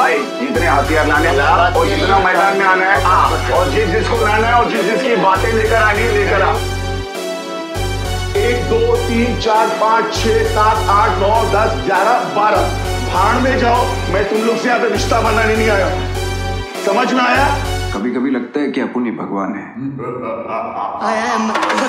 भाई जितने हथियार लाने हैं और जितना मैदान में आना है। आ और जिस जिसको लाना है और जिस जिसकी बातें लेकर आनी है लेकर आ एक दो तीन चार पाँच छह सात आठ नौ दस ग्यारह बारह। भाड़ में जाओ मैं तुम लोग से यहाँ पे रिश्ता बनाने नहीं आया। समझ में आया? कभी कभी लगता है कि अपुन ही भगवान है। I am.